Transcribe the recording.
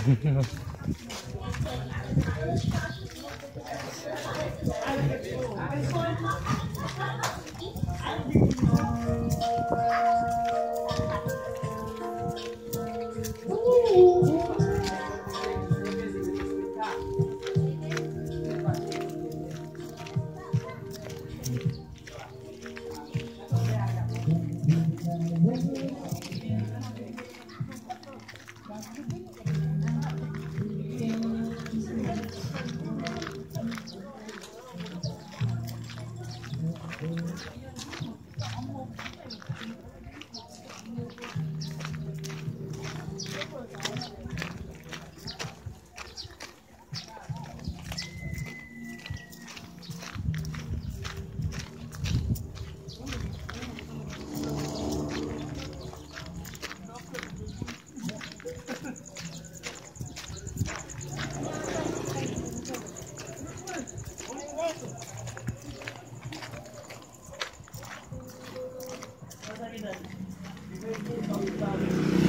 呜呜呜。 음. Thank you.